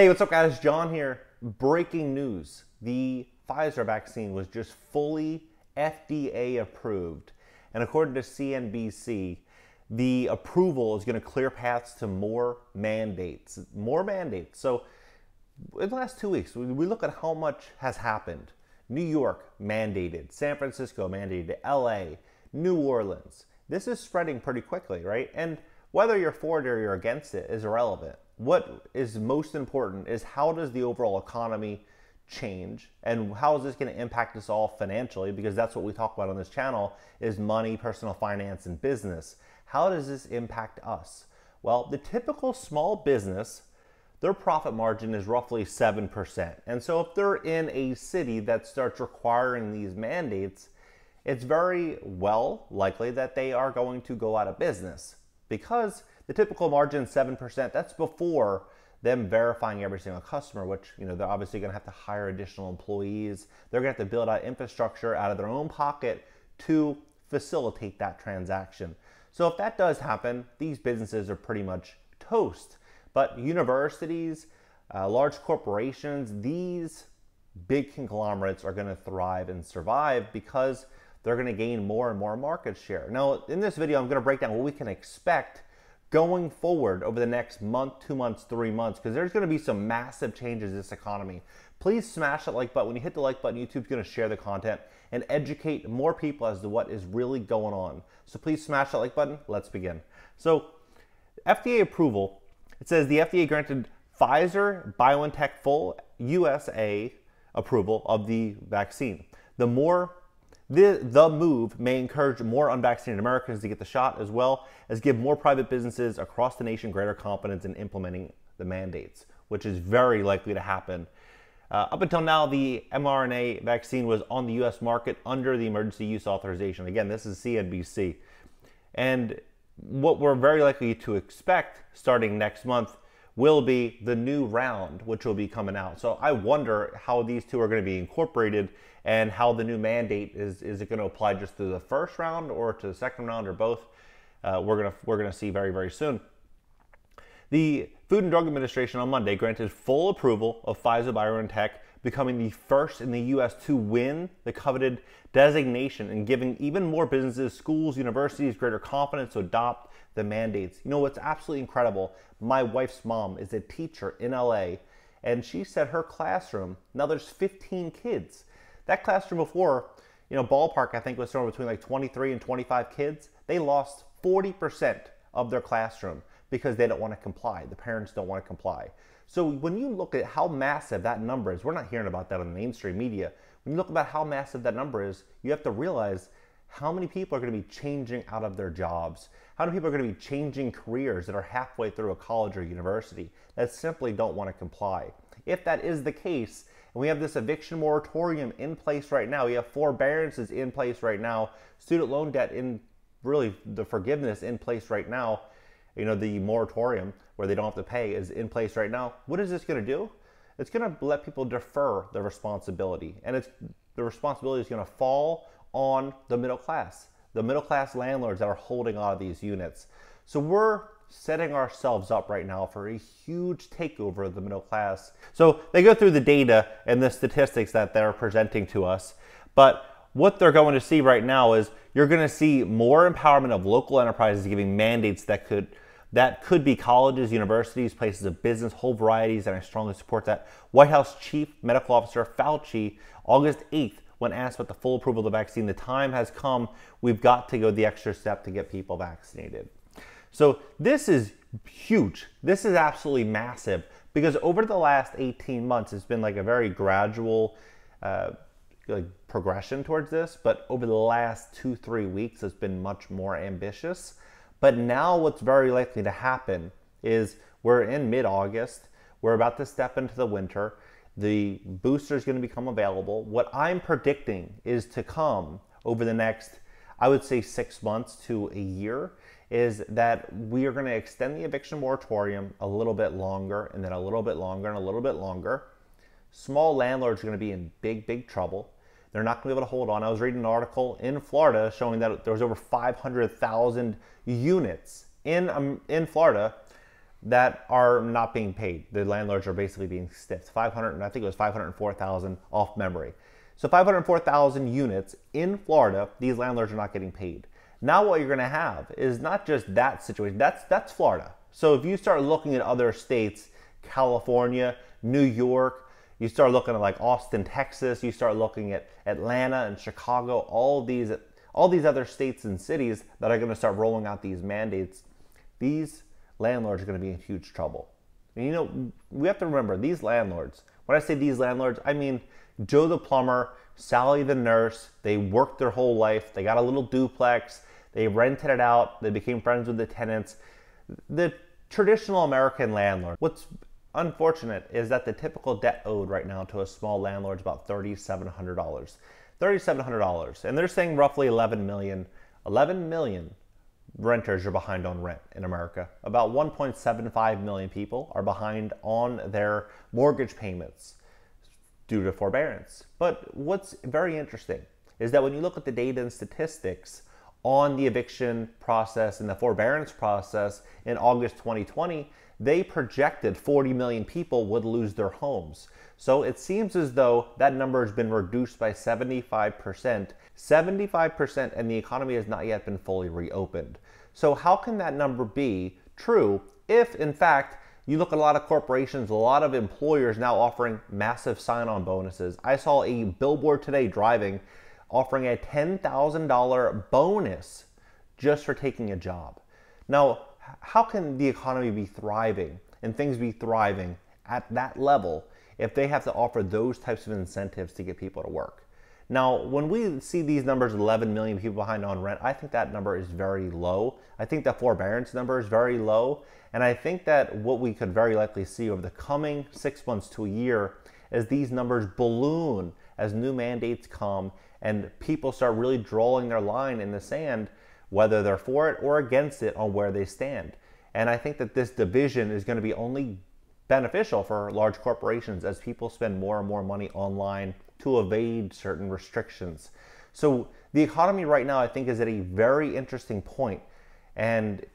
Hey, what's up, guys? John here. Breaking news the Pfizer vaccine was just fully FDA approved. And according to CNBC, the approval is going to clear paths to more mandates. More mandates. So, in the last two weeks, we look at how much has happened. New York mandated, San Francisco mandated, LA, New Orleans. This is spreading pretty quickly, right? And whether you're for it or you're against it is irrelevant what is most important is how does the overall economy change and how is this going to impact us all financially? Because that's what we talk about on this channel is money personal finance and business. How does this impact us? Well the typical small business their profit margin is roughly 7% and so if they're in a city that starts requiring these mandates it's very well likely that they are going to go out of business because the typical margin 7%, that's before them verifying every single customer, which, you know, they're obviously going to have to hire additional employees. They're going to have to build out infrastructure out of their own pocket to facilitate that transaction. So if that does happen, these businesses are pretty much toast. But universities, uh, large corporations, these big conglomerates are going to thrive and survive because they're going to gain more and more market share. Now, in this video, I'm going to break down what we can expect going forward over the next month, two months, three months, because there's going to be some massive changes in this economy. Please smash that like button. When you hit the like button, YouTube's going to share the content and educate more people as to what is really going on. So please smash that like button. Let's begin. So, FDA approval. It says the FDA granted Pfizer BioNTech full USA approval of the vaccine. The more the, the move may encourage more unvaccinated Americans to get the shot as well as give more private businesses across the nation greater confidence in implementing the mandates, which is very likely to happen. Uh, up until now, the mRNA vaccine was on the US market under the emergency use authorization. Again, this is CNBC. And what we're very likely to expect starting next month will be the new round, which will be coming out. So I wonder how these two are going to be incorporated and how the new mandate is is it going to apply just to the first round or to the second round or both. Uh, we're gonna we're gonna see very very soon. The Food and Drug Administration on Monday granted full approval of Pfizer BioNTech becoming the first in the U.S. to win the coveted designation and giving even more businesses, schools, universities greater confidence to adopt the mandates. You know what's absolutely incredible? My wife's mom is a teacher in LA, and she said her classroom, now there's 15 kids. That classroom before, you know, ballpark, I think was somewhere between like 23 and 25 kids. They lost 40% of their classroom because they don't want to comply. The parents don't want to comply. So when you look at how massive that number is, we're not hearing about that on the mainstream media. When you look about how massive that number is, you have to realize how many people are going to be changing out of their jobs? How many people are going to be changing careers that are halfway through a college or university that simply don't want to comply? If that is the case, and we have this eviction moratorium in place right now, we have forbearances in place right now, student loan debt in really the forgiveness in place right now, you know, the moratorium where they don't have to pay is in place right now. What is this going to do? It's going to let people defer the responsibility, and it's the responsibility is going to fall on the middle class, the middle class landlords that are holding all of these units. So we're setting ourselves up right now for a huge takeover of the middle class. So they go through the data and the statistics that they're presenting to us, but what they're going to see right now is you're going to see more empowerment of local enterprises giving mandates that could that could be colleges, universities, places of business, whole varieties, and I strongly support that. White House Chief Medical Officer Fauci, August 8th, when asked about the full approval of the vaccine, the time has come. We've got to go the extra step to get people vaccinated. So this is huge. This is absolutely massive because over the last 18 months, it's been like a very gradual uh, like progression towards this. But over the last two, three weeks, it's been much more ambitious. But now, what's very likely to happen is we're in mid August, we're about to step into the winter the booster is going to become available. What I'm predicting is to come over the next, I would say, six months to a year, is that we are going to extend the eviction moratorium a little bit longer, and then a little bit longer, and a little bit longer. Small landlords are going to be in big, big trouble. They're not going to be able to hold on. I was reading an article in Florida showing that there was over 500,000 units in um, in Florida that are not being paid. The landlords are basically being stiffed. 500, I think it was 504,000 off memory. So 504,000 units in Florida, these landlords are not getting paid. Now what you're going to have is not just that situation. That's that's Florida. So if you start looking at other states, California, New York, you start looking at like Austin, Texas, you start looking at Atlanta and Chicago, all these all these other states and cities that are going to start rolling out these mandates. These landlords are going to be in huge trouble. And you know, we have to remember these landlords. When I say these landlords, I mean Joe the plumber, Sally the nurse. They worked their whole life. They got a little duplex. They rented it out. They became friends with the tenants. The traditional American landlord. What's unfortunate is that the typical debt owed right now to a small landlord is about $3,700. $3,700. And they're saying roughly 11 million. 11 million renters are behind on rent in America. About 1.75 million people are behind on their mortgage payments due to forbearance. But what's very interesting is that when you look at the data and statistics on the eviction process and the forbearance process in August 2020, they projected 40 million people would lose their homes. So it seems as though that number has been reduced by 75%. 75% and the economy has not yet been fully reopened. So how can that number be true if in fact you look at a lot of corporations, a lot of employers now offering massive sign-on bonuses. I saw a billboard today driving offering a $10,000 bonus just for taking a job. Now, how can the economy be thriving and things be thriving at that level if they have to offer those types of incentives to get people to work? Now, when we see these numbers, 11 million people behind on rent, I think that number is very low. I think the forbearance number is very low. And I think that what we could very likely see over the coming six months to a year is these numbers balloon as new mandates come and people start really drawing their line in the sand, whether they're for it or against it on where they stand. And I think that this division is going to be only beneficial for large corporations as people spend more and more money online to evade certain restrictions. So the economy right now, I think, is at a very interesting point, and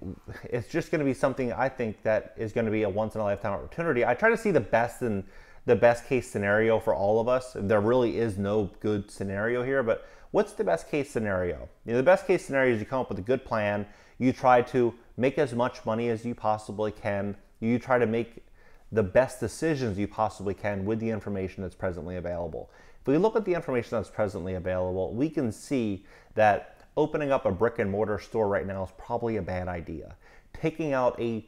it's just going to be something I think that is going to be a once in a lifetime opportunity. I try to see the best and the best case scenario for all of us. There really is no good scenario here, but what's the best case scenario? You know, the best case scenario is you come up with a good plan. You try to make as much money as you possibly can. You try to make the best decisions you possibly can with the information that's presently available. If we look at the information that's presently available, we can see that opening up a brick and mortar store right now is probably a bad idea. Taking out a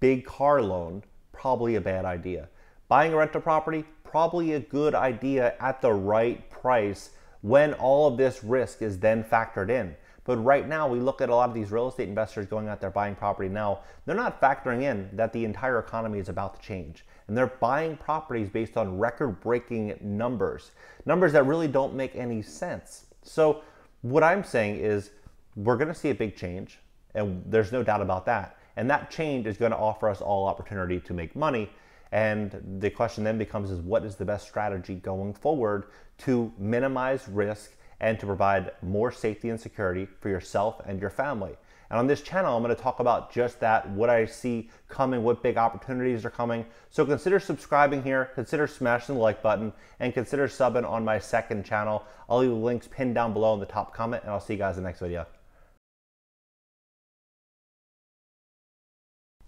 big car loan, probably a bad idea. Buying a rental property, probably a good idea at the right price when all of this risk is then factored in. But right now, we look at a lot of these real estate investors going out there buying property now, they're not factoring in that the entire economy is about to change. And they're buying properties based on record breaking numbers, numbers that really don't make any sense. So, what I'm saying is, we're going to see a big change, and there's no doubt about that. And that change is going to offer us all opportunity to make money and the question then becomes is what is the best strategy going forward to minimize risk and to provide more safety and security for yourself and your family. And on this channel, I'm going to talk about just that, what I see coming, what big opportunities are coming. So consider subscribing here, consider smashing the like button, and consider subbing on my second channel. I'll leave the links pinned down below in the top comment, and I'll see you guys in the next video.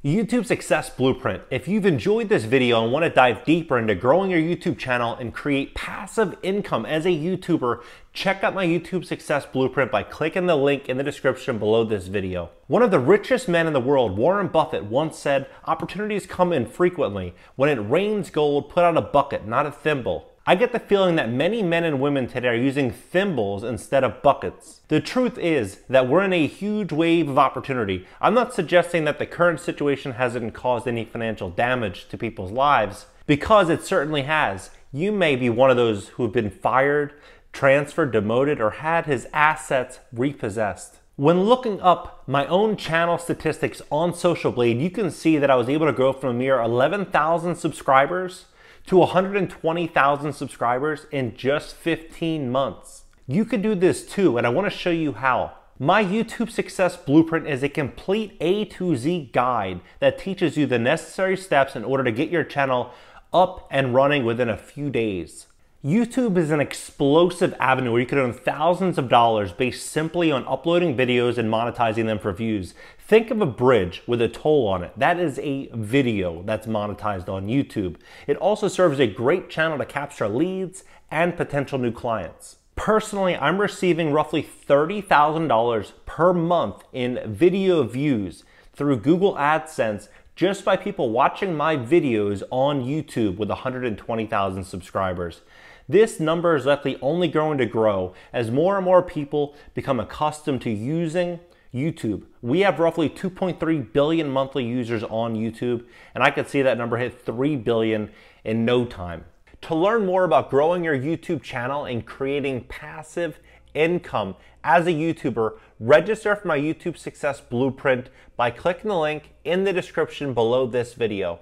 YouTube Success Blueprint. If you've enjoyed this video and want to dive deeper into growing your YouTube channel and create passive income as a YouTuber, check out my YouTube Success Blueprint by clicking the link in the description below this video. One of the richest men in the world, Warren Buffett, once said, opportunities come infrequently. When it rains gold, put out a bucket, not a thimble. I get the feeling that many men and women today are using thimbles instead of buckets. The truth is that we're in a huge wave of opportunity. I'm not suggesting that the current situation hasn't caused any financial damage to people's lives, because it certainly has. You may be one of those who have been fired, transferred, demoted, or had his assets repossessed. When looking up my own channel statistics on Social Blade, you can see that I was able to grow from a mere 11,000 subscribers to 120,000 subscribers in just 15 months. You could do this too, and I wanna show you how. My YouTube Success Blueprint is a complete A to Z guide that teaches you the necessary steps in order to get your channel up and running within a few days. YouTube is an explosive avenue where you can earn thousands of dollars based simply on uploading videos and monetizing them for views. Think of a bridge with a toll on it. That is a video that's monetized on YouTube. It also serves a great channel to capture leads and potential new clients. Personally, I'm receiving roughly $30,000 per month in video views through Google AdSense just by people watching my videos on YouTube with 120,000 subscribers. This number is likely only going to grow as more and more people become accustomed to using YouTube. We have roughly 2.3 billion monthly users on YouTube, and I could see that number hit 3 billion in no time. To learn more about growing your YouTube channel and creating passive income as a YouTuber, register for my YouTube Success Blueprint by clicking the link in the description below this video.